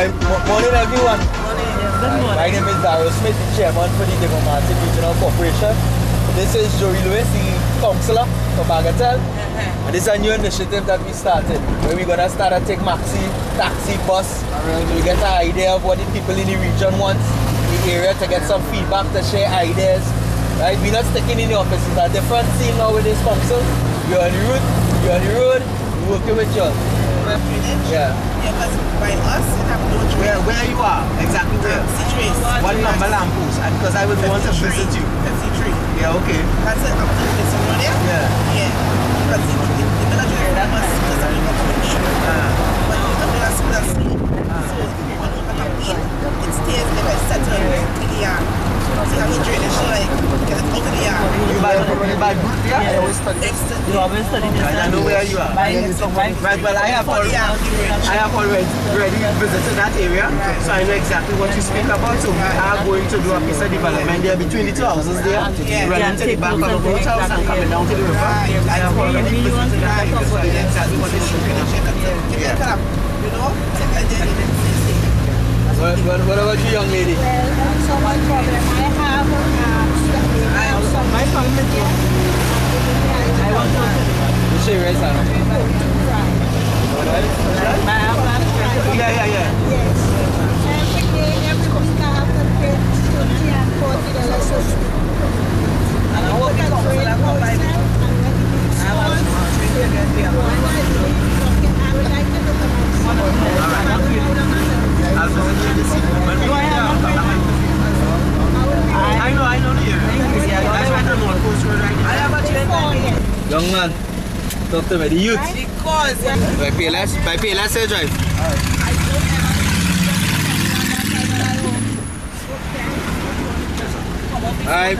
Hi, mo- morning everyone. Good My name is Daryl Smith, the chairman for the Martin Regional Corporation. This is Joey Lewis, the councillor for Bagatelle. Uh-huh. And this is a new initiative that we started where we're gonna start a take maxi, taxi, bus. So we get an idea of what the people in the region want, the area to get some feedback, to share ideas. Right? We're not sticking in the office. It's a different scene now with this council. You're on the road, you're on the road, we're working with you. Yeah. Yeah, because by us, you have no Where, choice. where you are? Exactly where? Citrus. What number lamppost? Because I would want to visit you. 53. Yeah, okay. That's it. I'm doing this one there. Yeah. Yeah. Because the, the, the military is that must because I'm not going to show. Ah. But you don't do that school as sleep. So when you come in, it stays there, but it's settled in the yard. So you have to drain the show, like, get it out of the yard. You buy, you buy group here? Extra. You always study this. I know where you are. By by Right, well, I have already, I have already, already visited that area, so I know exactly what you speak about. So we are going to do a piece of development there between the two houses there, Yeah. running to the back of the boat house and coming down to the river. Right. I have already you visited that area, so I know exactly what they should be doing. Give me a clap. You know? Take a day. What, what, what about you, young lady? Well, so much problem. I have, um, I have some. My family too. I want to. You share your right hand. My husband. Yeah, yeah, yeah. Yes. Every day, every week I have to pay twenty and forty dollars a week. And I hope you Put a come grade for that one by person, me. and when it is I want done, to treat you again. when I do it, okay, I would like to look at myself. I'll visit you this evening. When we Do I get have there, a I'll come and- I know, I know the area. That's why I don't know the postcode right I now. have a train by me. Young man, to me. The youth. Because By PLS, by PLS, say drive. Alright,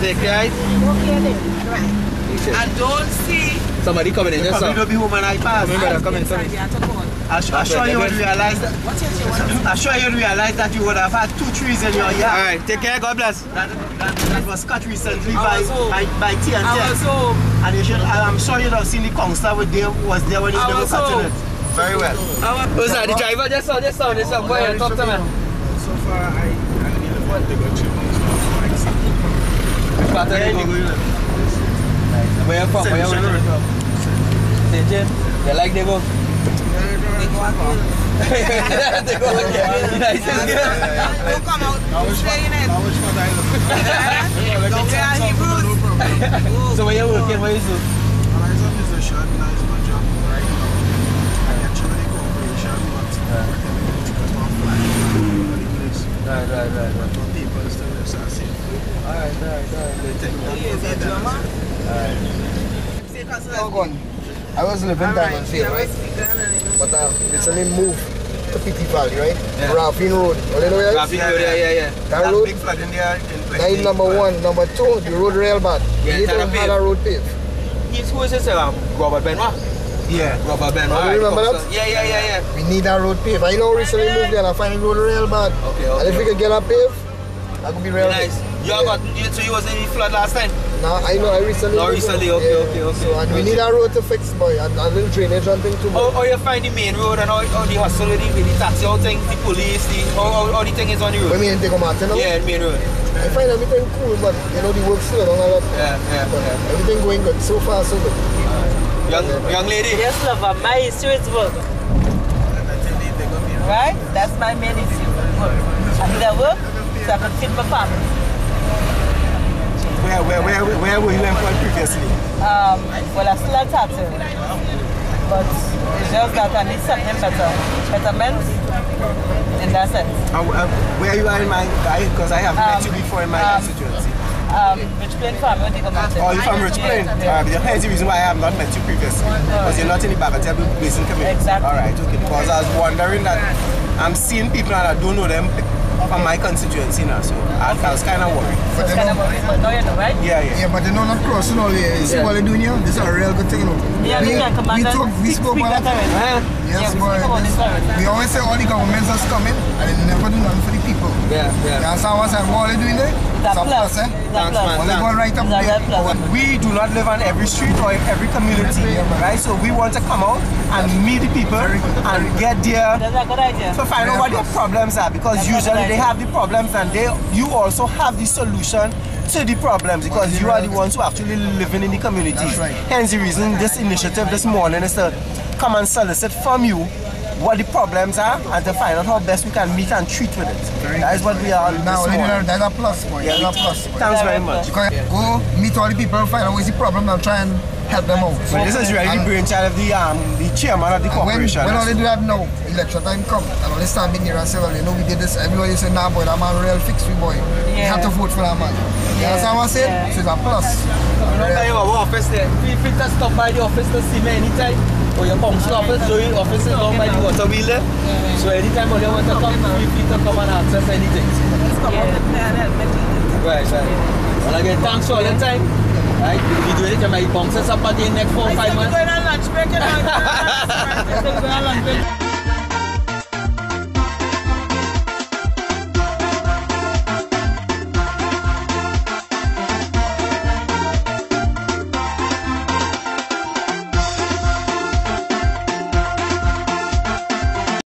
take care. Okay then. I don't see Somebody coming in, just Probably don't be home when I pass. Come in, brother, come in, come inside in. the Atacon. I'm sure, I'm sure you would realize that. What's your what? I'm sure you'd realize that you would have had two trees in your yard. Alright, take care, God bless. That, that, that was cut recently I by, was home. by, by T and I was T. home. And you should, I'm sure you'd have seen the counselor was there, was there when you were was cutting home. it. Very well. Was Who's that? The driver? Just now, just now, just now. Go ahead, talk to me. So far, I, I really want to go to Mount Which part of Where the you going? Where you from? Where you from? St. You like the go? They go again. Nice, it's good. Don't come out. It. How much fun I look? Don't get Hebrews. So where you working? Where you do? I was a musician, and I was my job, right? I actually the corporation, but because I'm flying all over the place. Right, right, right, right. But people still just are saying, Alright, alright, alright. they think that He is a drummer. Say, Councillor. I was living All down right, in see, I right? was speaking and it But uh, recently moved to Petit Valley, right? Yeah. Raffin Road. You know where it is? Road, yeah, yeah, yeah. That That road, big flood in there in line number one. Number two, the road rail bad. Yeah, you need to Tara have pave. a road paved. He's who is this? Um, Robert Benoit. Yeah. Robert Benoit. Oh, you remember that? Yeah, yeah, yeah, yeah. We need that road paved. I know recently moved there and I find the road rail bad. Okay, And if we okay. could get a pave, that could be real Nice. You all got, you, so you was in flood last time? No, I know I recently No, moved recently, there. okay, okay, okay. So and we need a road to fix boy and a little drainage and thing too. How, boy. how you find the main road and how, how the hustle with the, with the taxi, how things, the police, the, how, how, how the thing is on the When road? we in Diego Martin now, Yeah, the main road. I find everything cool but you know the work slow down a lot. Yeah, yeah, But yeah. everything going good. So far so good. Young, young lady. Yes, lover. My issue is work. Right? That's my main issue. Work. I need a work so I can feed my family. Where, where, where, where were you employed previously? Um, well, I still at tattoo. But it's just that I need something better. Betterment in that sense. And, uh, where you are in my, because I have met you before in my um, constituency. Um, Rich Plain Farm, where they come out. Oh, you're from Rich Plain? Yeah. Uh, the reason why I have not met you previously. Because you're not in the Bagatelle Basin community. Exactly. Alright, okay. Because I was wondering that I'm seeing people and I don't know them from my constituency now, so I, I was kind of worried. So it's kind of worried, but now you know, right? Yeah, yeah. Yeah, but they know not crossing all here. You see Yeah. what they're doing here? This is a real good thing, you know. Yeah, we can we, talk, we Speak- spoke about that already. Huh? Yes, Yeah, we boy. speak about this- this already. we always say all the governments are coming and they never do nothing for the people. Yeah, You yeah. understand what I'm saying? What are they doing there? That It's a plus, eh? that Thanks, plus. man. Well, go right up It's there. red plus. We do not live on every street or in every community, right? So we want to come out and meet the people and get there That's a good idea. to find out what their problems are because That's usually they have the problems and they you also have the solution to the problems because you are the ones who actually living in the community. That's right. Hence the reason this initiative this morning is to come and solicit from you what the problems are and to find out how best we can meet and treat with it. That is what we are Now, this morning. that's a plus, boy. Yeah, That's a plus. Thanks very much. Because go meet all the people, find out what's the problem and try and help them out. So this is really the And- brainchild of the um the chairman of the And when, corporation. when all they do that now, election time come, and all they stand in here and say, well, you know, we did this, everybody say, nah, boy, that man real fix we, boy. You have to vote for that man. You Yeah. understand what I'm saying? Yeah. So it's a plus. Remember your office there. Feel free to stop by the office to see me anytime. Or your council office, Joey office is down by the water wheel there. So anytime when you want to come, free to come and access anything. Let's come out and help me. Right, right. Well again, thanks for all the time. Right, we do it, you might bounce us up again next four or five months. going on lunch break. We're going on lunch break.